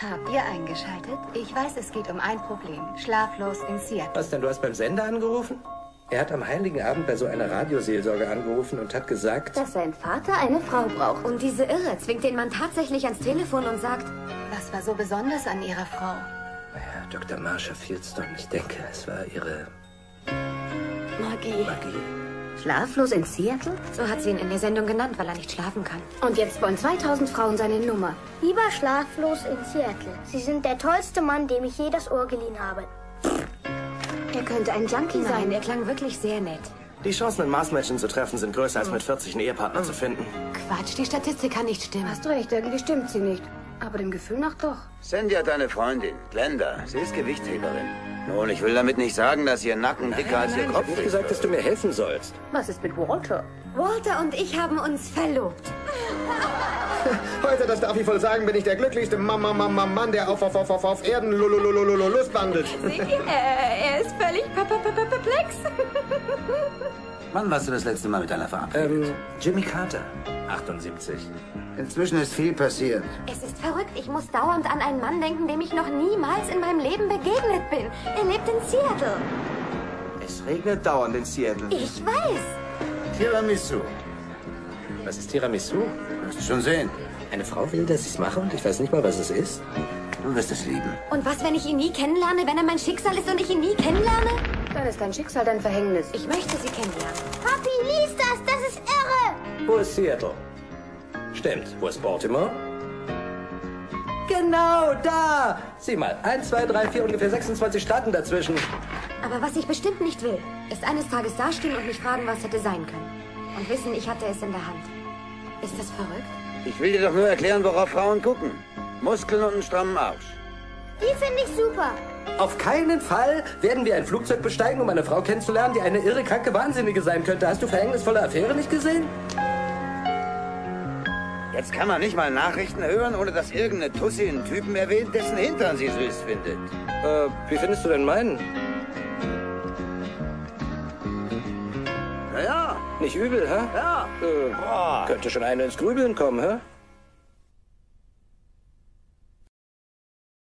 Habt ihr eingeschaltet? Ich weiß, es geht um ein Problem. Schlaflos in Seattle. Was denn, du hast beim Sender angerufen? Er hat am Heiligen Abend bei so einer Radioseelsorge angerufen und hat gesagt... Dass sein Vater eine Frau braucht. Und diese Irre zwingt den Mann tatsächlich ans Telefon und sagt... Was war so besonders an ihrer Frau? Naja, Dr. Marsha Fieldstone, ich denke, es war ihre... Magie. Magie. Schlaflos in Seattle? So hat sie ihn in der Sendung genannt, weil er nicht schlafen kann. Und jetzt wollen 2000 Frauen seine Nummer. Lieber schlaflos in Seattle. Sie sind der tollste Mann, dem ich je das Ohr geliehen habe. Er könnte ein Junkie Nein, sein. er klang wirklich sehr nett. Die Chancen, einen Marsmenschen zu treffen, sind größer, als mit 40 einen Ehepartner zu finden. Quatsch, die Statistik kann nicht stimmen. Hast recht, irgendwie stimmt sie nicht. Aber dem Gefühl nach doch. Sandy hat eine Freundin, Glenda. Sie ist Gewichtheberin. Nun, ich will damit nicht sagen, dass ihr Nacken dicker als ihr Ich Kopf habe nicht ist. gesagt, dass du mir helfen sollst. Was ist mit Walter? Walter und ich haben uns verlobt. Heute, das darf ich wohl sagen, bin ich der glücklichste Mama, Mama, Mann, der auf, auf, auf, auf, auf Erden Lust wandelt. er, er ist völlig Wann warst du das letzte Mal mit einer verabredet? Ähm, Jimmy Carter, 78. Inzwischen ist viel passiert. Es ist verrückt. Ich muss dauernd an einen Mann denken, dem ich noch niemals in meinem Leben begegnet bin. Er lebt in Seattle. Es regnet dauernd in Seattle. Ich weiß. Tiramisu. Was ist Tiramisu? Wirst du schon sehen. Eine Frau will, dass ich es mache und ich weiß nicht mal, was es ist. Du wirst es lieben. Und was, wenn ich ihn nie kennenlerne, wenn er mein Schicksal ist und ich ihn nie kennenlerne? Ist dein Schicksal dein Verhängnis. Ich möchte sie kennenlernen. Papi, lies das, das ist irre. Wo ist Seattle? Stimmt. Wo ist Baltimore? Genau, da! Sieh mal, 1, 2, 3, 4, ungefähr 26 Staaten dazwischen. Aber was ich bestimmt nicht will, ist eines Tages dastehen und mich fragen, was hätte sein können. Und wissen, ich hatte es in der Hand. Ist das verrückt? Ich will dir doch nur erklären, worauf Frauen gucken. Muskeln und einen strammen Arsch. Die finde ich super. Auf keinen Fall werden wir ein Flugzeug besteigen, um eine Frau kennenzulernen, die eine irre, kranke Wahnsinnige sein könnte. Hast du verhängnisvolle Affäre nicht gesehen? Jetzt kann man nicht mal Nachrichten hören, ohne dass irgendeine Tussi einen Typen erwähnt, dessen Hintern sie süß findet. Äh, wie findest du denn meinen? Naja, Nicht übel, hä? ja. Äh, könnte schon eine ins Grübeln kommen, hä?